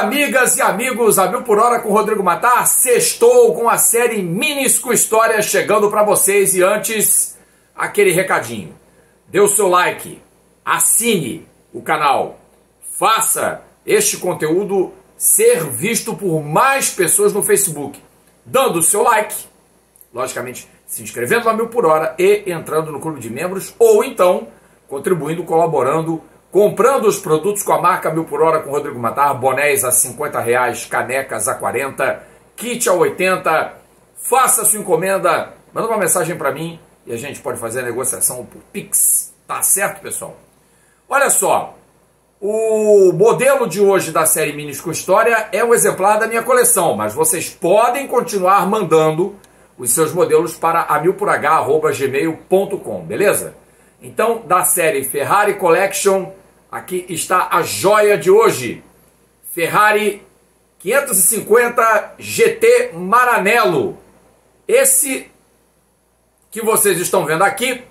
amigas e amigos, a mil por hora com Rodrigo Matar, sextou com a série Minis com História chegando para vocês e antes, aquele recadinho. Dê o seu like, assine o canal, faça este conteúdo ser visto por mais pessoas no Facebook, dando o seu like, logicamente se inscrevendo na mil por hora e entrando no clube de membros ou então contribuindo, colaborando Comprando os produtos com a marca Mil por Hora com Rodrigo Matar, bonés a 50 reais, canecas a 40, kit a 80. Faça sua encomenda, manda uma mensagem para mim e a gente pode fazer a negociação por Pix. Tá certo, pessoal? Olha só, o modelo de hoje da série Minis com História é um exemplar da minha coleção, mas vocês podem continuar mandando os seus modelos para amilporh.gmail.com, beleza? Então, da série Ferrari Collection Aqui está a joia de hoje. Ferrari 550 GT Maranello. Esse que vocês estão vendo aqui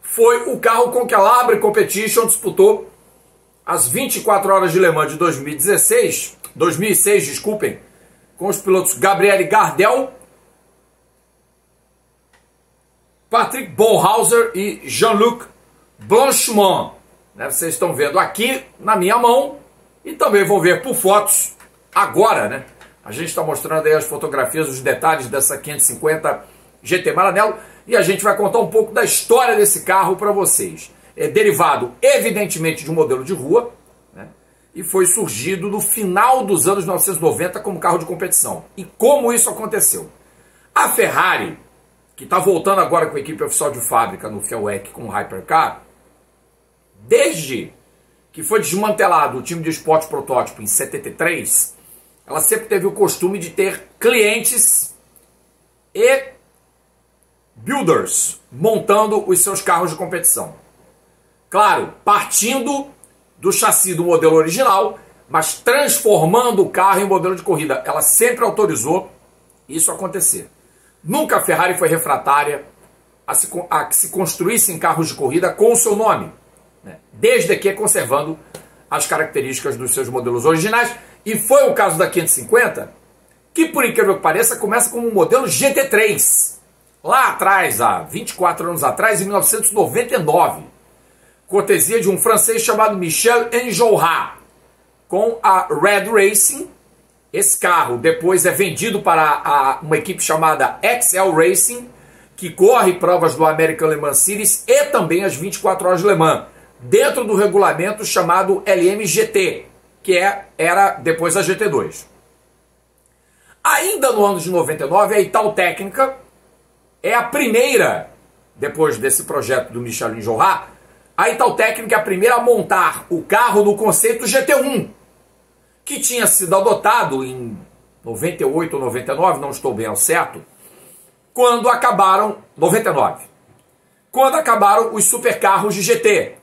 foi o carro com que a Labre Competition disputou as 24 horas de Le Mans de 2016, 2006, desculpem, com os pilotos Gabriele Gardel, Patrick Bonhauser e Jean-Luc Blanchimont. Né? Vocês estão vendo aqui na minha mão e também vão ver por fotos agora, né? A gente está mostrando aí as fotografias, os detalhes dessa 550 GT Maranello e a gente vai contar um pouco da história desse carro para vocês. É derivado, evidentemente, de um modelo de rua né? e foi surgido no final dos anos 1990 como carro de competição. E como isso aconteceu? A Ferrari, que está voltando agora com a equipe oficial de fábrica no FIAWEC com o Hypercar, desde que foi desmantelado o time de esporte protótipo em 73, ela sempre teve o costume de ter clientes e builders montando os seus carros de competição. Claro, partindo do chassi do modelo original, mas transformando o carro em modelo de corrida. Ela sempre autorizou isso acontecer. Nunca a Ferrari foi refratária a, se, a que se construíssem carros de corrida com o seu nome né? desde que conservando as características dos seus modelos originais. E foi o caso da 550, que por incrível que pareça, começa como um modelo GT3. Lá atrás, há 24 anos atrás, em 1999. Cortesia de um francês chamado Michel Enjolras, com a Red Racing. Esse carro depois é vendido para a, uma equipe chamada XL Racing, que corre provas do American Le Mans Series e também as 24 horas Le Mans dentro do regulamento chamado LMGT, que é, era depois a GT2. Ainda no ano de 99, a Ital Técnica é a primeira, depois desse projeto do Michelin Jorrat, a Ital Técnica é a primeira a montar o carro no conceito GT1, que tinha sido adotado em 98 ou 99, não estou bem ao certo, quando acabaram 99. Quando acabaram os supercarros de GT,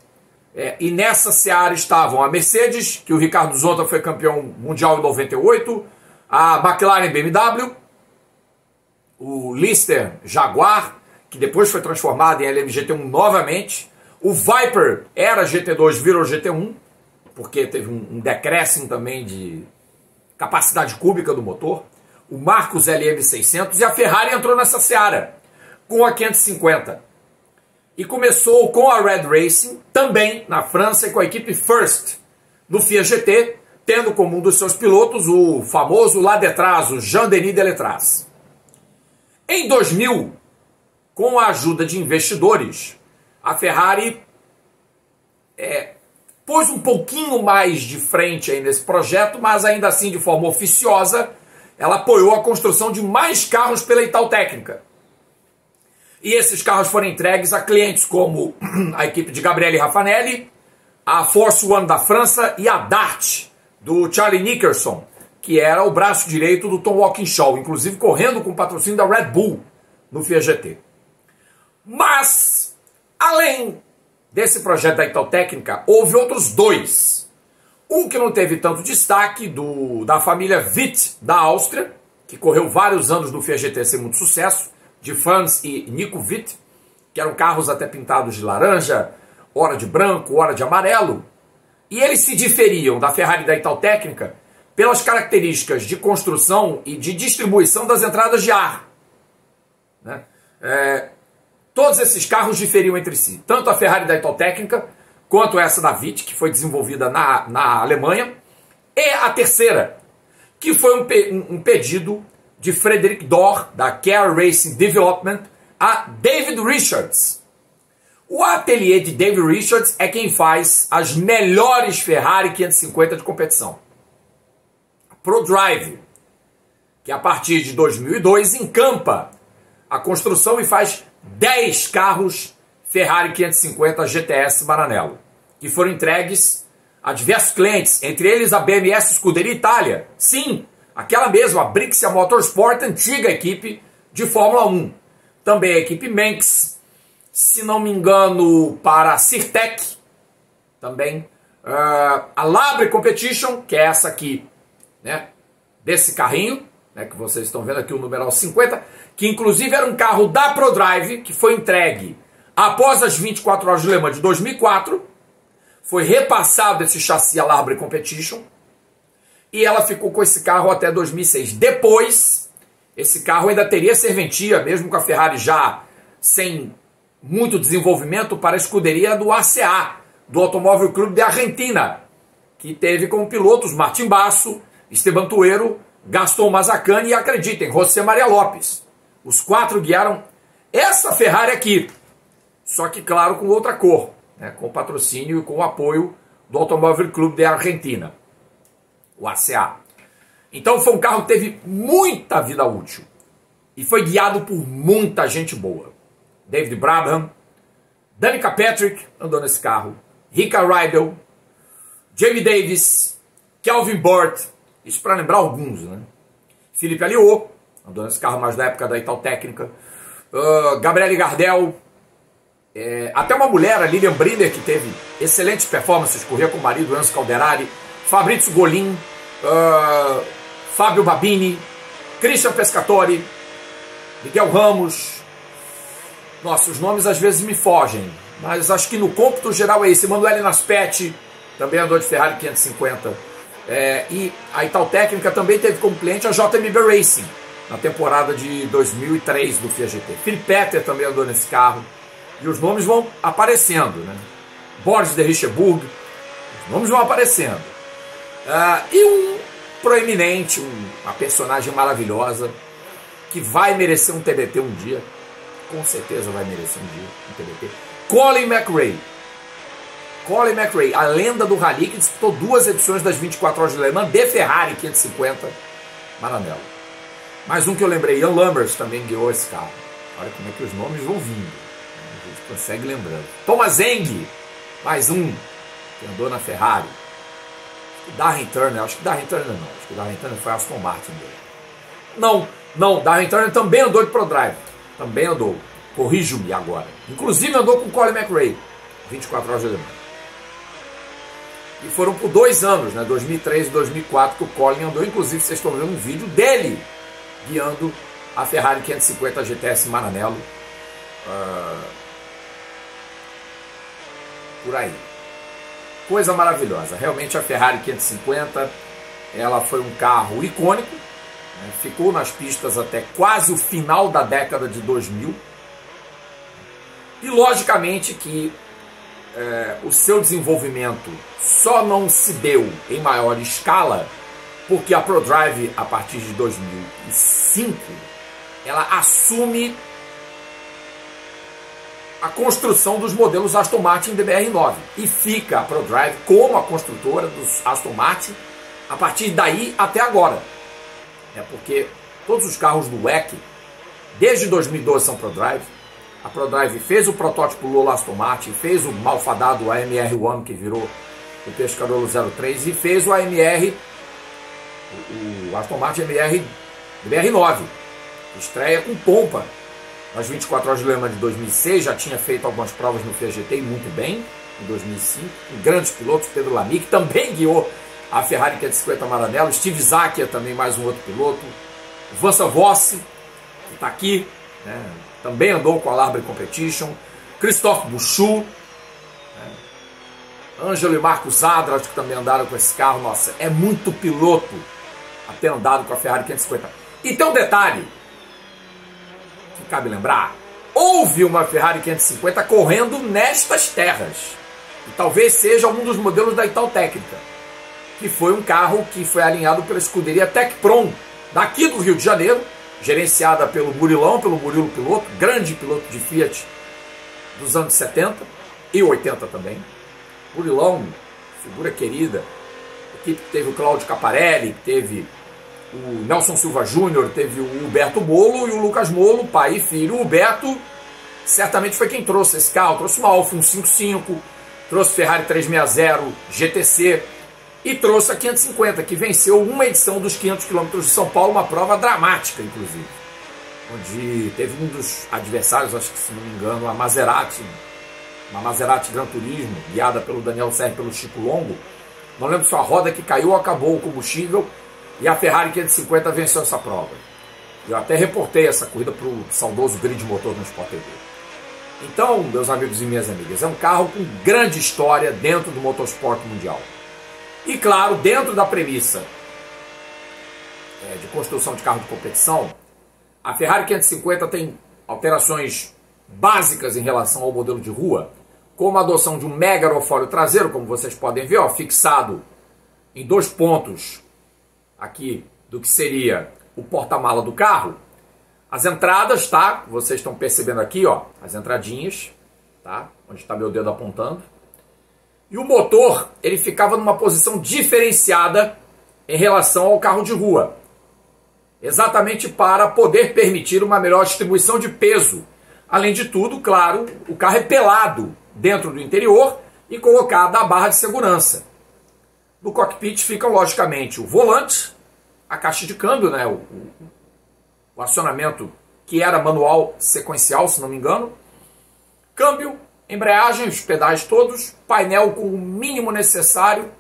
é, e nessa seara estavam a Mercedes, que o Ricardo Zonta foi campeão mundial em 98, a McLaren BMW, o Lister Jaguar, que depois foi transformado em LMGT1 novamente, o Viper era GT2, virou GT1, porque teve um, um decréscimo também de capacidade cúbica do motor, o Marcos LM600 e a Ferrari entrou nessa seara com a 550 e começou com a Red Racing, também na França, com a equipe First, no FIA GT, tendo como um dos seus pilotos o famoso lá detrás, o Jean-Denis Deletraz. Em 2000, com a ajuda de investidores, a Ferrari é, pôs um pouquinho mais de frente aí nesse projeto, mas ainda assim de forma oficiosa, ela apoiou a construção de mais carros pela Italtécnica. E esses carros foram entregues a clientes como a equipe de Gabriele Raffanelli, a Force One da França e a Dart, do Charlie Nickerson, que era o braço direito do Tom Walkinshaw, inclusive correndo com o patrocínio da Red Bull no FIA GT. Mas, além desse projeto da Itotécnica, houve outros dois. Um que não teve tanto destaque, do, da família Witt da Áustria, que correu vários anos no FIA GT sem muito sucesso, de Fans e Nico Witt, que eram carros até pintados de laranja, hora de branco, hora de amarelo. E eles se diferiam da Ferrari da Italtécnica pelas características de construção e de distribuição das entradas de ar. Né? É, todos esses carros diferiam entre si, tanto a Ferrari da Italtécnica quanto essa da Witt, que foi desenvolvida na, na Alemanha, e a terceira, que foi um, um pedido de Frederick Dorr, da Care Racing Development, a David Richards. O ateliê de David Richards é quem faz as melhores Ferrari 550 de competição. ProDrive, que a partir de 2002 encampa a construção e faz 10 carros Ferrari 550 GTS Maranello, que foram entregues a diversos clientes, entre eles a BMS Scuderia Itália. Sim, aquela mesma, a Brixia Motorsport, antiga equipe de Fórmula 1. Também a equipe Manx, se não me engano, para a Cirtec, também. Uh, a Labre Competition, que é essa aqui, né, desse carrinho, né, que vocês estão vendo aqui o numeral 50, que inclusive era um carro da ProDrive, que foi entregue após as 24 horas de Le Mans de 2004, foi repassado esse chassi a Labre Competition, e ela ficou com esse carro até 2006. Depois, esse carro ainda teria serventia, mesmo com a Ferrari já sem muito desenvolvimento, para a escuderia do ACA, do Automóvel Clube de Argentina, que teve como pilotos Martin Basso, Esteban Tuero, Gaston Mazacane e, acreditem, José Maria Lopes. Os quatro guiaram essa Ferrari aqui, só que, claro, com outra cor, né, com patrocínio e com apoio do Automóvel Clube de Argentina o ACA. Então foi um carro que teve muita vida útil e foi guiado por muita gente boa. David Brabham, Danica Patrick andou nesse carro, Rika Rydell, Jamie Davis, Kelvin Burt, isso para lembrar alguns, né? Felipe Aliot, andou nesse carro mais da época da Italtécnica, uh, Gabriele Gardel, é, até uma mulher, a Lilian Brinder, que teve excelentes performances, corria com o marido Enzo Calderari, Fabrizio Golin, uh, Fábio Babini, Christian Pescatori, Miguel Ramos. Nossa, os nomes às vezes me fogem, mas acho que no cômputo geral é esse. Emanuele Naspetti, também andou de Ferrari 550. É, e a Ital Técnica também teve como cliente a JMB Racing, na temporada de 2003 do Fiat GT. Philip Petter também andou nesse carro. E os nomes vão aparecendo, né? Boris de Richebourg, os nomes vão aparecendo. Uh, e um proeminente, um, uma personagem maravilhosa, que vai merecer um TBT um dia, com certeza vai merecer um dia um TBT, Colin McRae. Colin McRae, a lenda do rally que disputou duas edições das 24 horas de Le Mans de Ferrari 550 Maranello. Mais um que eu lembrei, Ian Lumbers também guiou esse carro. Olha como é que os nomes vão vindo. A gente consegue lembrando. Thomas Eng, mais um que andou na Ferrari. Darren Turner, acho que Darren Turner não, acho que Darren Turner foi Aston Martin dele. Não, não, Darren Turner também andou de ProDrive, também andou, corrijo-me agora. Inclusive andou com Colin McRae, 24 horas de alemão. E foram por dois anos, né, 2003 e 2004, que o Colin andou. Inclusive, vocês estão vendo um vídeo dele guiando a Ferrari 550 GTS Maranello. Uh, por aí coisa maravilhosa. Realmente a Ferrari 550, ela foi um carro icônico, né? ficou nas pistas até quase o final da década de 2000. E logicamente que é, o seu desenvolvimento só não se deu em maior escala porque a ProDrive, a partir de 2005, ela assume a construção dos modelos Aston Martin DBR9 e fica a ProDrive como a construtora dos Aston Martin a partir daí até agora. É porque todos os carros do WEC, desde 2012 são ProDrive. A ProDrive fez o protótipo Lola Aston Martin, fez o malfadado AMR1 que virou o Pescador 03 e fez o AMR, o, Aston Martin AMR DBR9, estreia com pompa nas 24 horas de Le Mans de 2006, já tinha feito algumas provas no Fiat GT muito bem, em 2005, com grandes pilotos, Pedro Lamy, que também guiou a Ferrari 550 Maranello, Steve Zakia também mais um outro piloto, Vansa Vossi, que está aqui, né, também andou com a Larbre Competition, Christophe Bouchou, né, Ângelo e Marcos acho que também andaram com esse carro. Nossa, é muito piloto a ter andado com a Ferrari 550. E tem um detalhe que cabe lembrar: houve uma Ferrari 550 correndo nestas terras. E talvez seja um dos modelos da Ital Técnica, que foi um carro que foi alinhado pela escuderia Tecprom, daqui do Rio de Janeiro, gerenciada pelo Murilão, pelo Murilo Piloto, grande piloto de Fiat dos anos 70 e 80 também. Murilão, figura querida. Equipe que teve o Cláudio Caparelli, teve o Nelson Silva Júnior, teve o Huberto Molo e o Lucas Molo, pai e filho. O Huberto certamente foi quem trouxe esse carro, trouxe uma Alfa 155, trouxe Ferrari 360 GTC e trouxe a 550, que venceu uma edição dos 500 km de São Paulo, uma prova dramática, inclusive. Onde teve um dos adversários, acho que se não me engano, a Maserati, uma Maserati Gran Turismo, guiada pelo Daniel Serra e pelo Chico Longo. Não lembro se a roda que caiu acabou o combustível e a Ferrari 550 venceu essa prova. Eu até reportei essa corrida para o saudoso grid motor no Sport TV. Então, meus amigos e minhas amigas, é um carro com grande história dentro do motorsport mundial. E claro, dentro da premissa é, de construção de carro de competição, a Ferrari 550 tem alterações básicas em relação ao modelo de rua, como a adoção de um mega aerofólio traseiro, como vocês podem ver, ó, fixado em dois pontos aqui do que seria o porta-mala do carro. As entradas, tá? Vocês estão percebendo aqui, ó, as entradinhas, tá? Onde está meu dedo apontando. E o motor, ele ficava numa posição diferenciada em relação ao carro de rua. Exatamente para poder permitir uma melhor distribuição de peso. Além de tudo, claro, o carro é pelado, dentro do interior e colocada a barra de segurança. No cockpit ficam, logicamente, o volante, a caixa de câmbio, né, o, o acionamento que era manual sequencial, se não me engano, câmbio, embreagem, os pedais todos, painel com o mínimo necessário,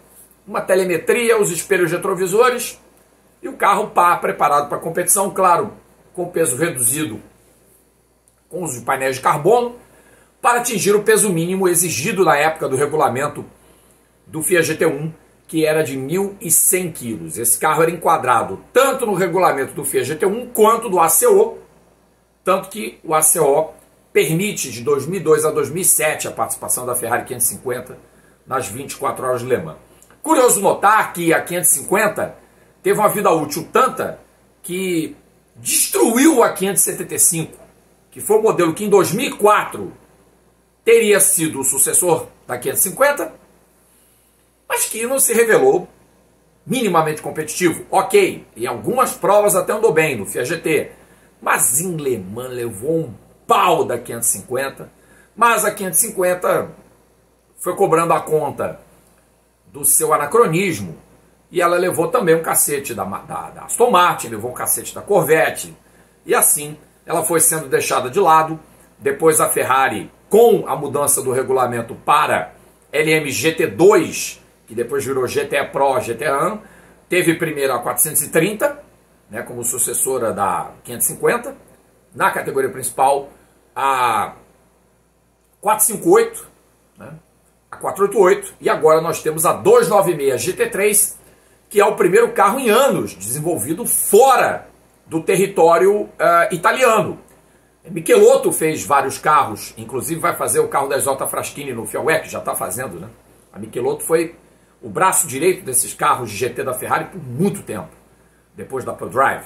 uma telemetria, os espelhos retrovisores e o carro pá, preparado para competição, claro, com peso reduzido com os painéis de carbono, para atingir o peso mínimo exigido na época do regulamento do Fiat GT1, que era de 1.100 quilos. Esse carro era enquadrado tanto no regulamento do Fiat GT1 quanto do ACO, tanto que o ACO permite de 2002 a 2007 a participação da Ferrari 550 nas 24 horas de Le Mans. Curioso notar que a 550 teve uma vida útil tanta que destruiu a 575, que foi o modelo que em 2004 teria sido o sucessor da 550, mas que não se revelou minimamente competitivo. Ok, em algumas provas até andou bem, no Fiat GT, mas em Le Mans levou um pau da 550, mas a 550 foi cobrando a conta do seu anacronismo e ela levou também um cacete da, da, da Aston Martin, levou um cacete da Corvette, e assim ela foi sendo deixada de lado. Depois a Ferrari com a mudança do regulamento para LM GT2, que depois virou GT Pro, GT1, teve primeiro a 430, né, como sucessora da 550, na categoria principal a 458, né, a 488, e agora nós temos a 296 GT3, que é o primeiro carro em anos desenvolvido fora do território uh, italiano. Michelotto fez vários carros, inclusive vai fazer o carro da Exalta Fraschini no Fiat, já está fazendo, né? A Michelotto foi o braço direito desses carros de GT da Ferrari por muito tempo, depois da ProDrive.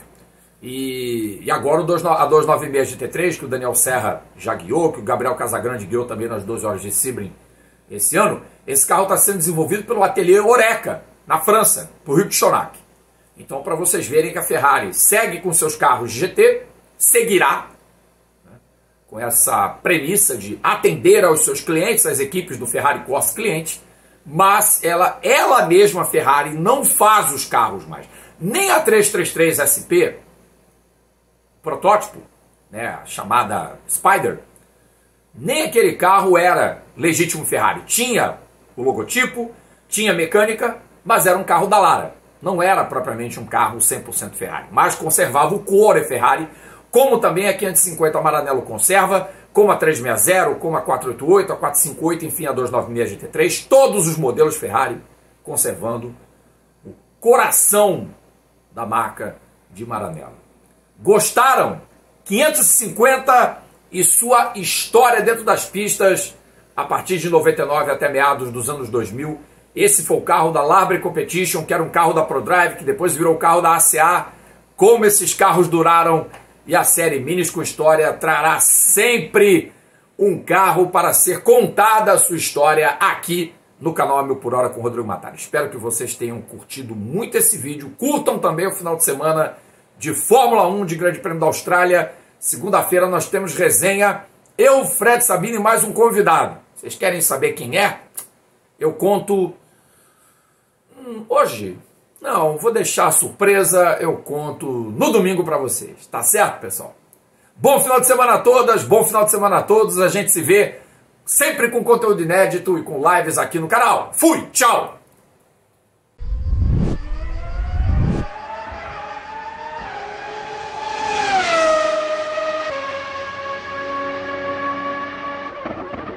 E, e agora o 2, a 296 GT3, que o Daniel Serra já guiou, que o Gabriel Casagrande guiou também nas 12 horas de Sebring esse ano, esse carro está sendo desenvolvido pelo ateliê Oreca, na França, por Rick Schonack. Então, para vocês verem que a Ferrari segue com seus carros GT, seguirá com essa premissa de atender aos seus clientes, às equipes do Ferrari Corse cliente, mas ela, ela mesma, Ferrari, não faz os carros mais. Nem a 333 SP, protótipo, né, chamada Spider, nem aquele carro era legítimo Ferrari. Tinha o logotipo, tinha mecânica, mas era um carro da Lara. Não era propriamente um carro 100% Ferrari, mas conservava o cuore Ferrari como também a 550 Maranello conserva, como a 360, como a 488, a 458, enfim, a 296 GT3, todos os modelos Ferrari conservando o coração da marca de Maranello. Gostaram? 550 e sua história dentro das pistas a partir de 99 até meados dos anos 2000. Esse foi o carro da Labre Competition, que era um carro da ProDrive, que depois virou o carro da ACA. Como esses carros duraram e a série Minis com História trará sempre um carro para ser contada a sua história aqui no canal Mil por Hora com Rodrigo Matar. Espero que vocês tenham curtido muito esse vídeo. Curtam também o final de semana de Fórmula 1 de Grande Prêmio da Austrália. Segunda-feira nós temos resenha. Eu, Fred Sabine e mais um convidado. Vocês querem saber quem é? Eu conto hum, hoje. Não, vou deixar a surpresa, eu conto no domingo para vocês. Tá certo, pessoal? Bom final de semana a todas, bom final de semana a todos. A gente se vê sempre com conteúdo inédito e com lives aqui no canal. Fui, tchau!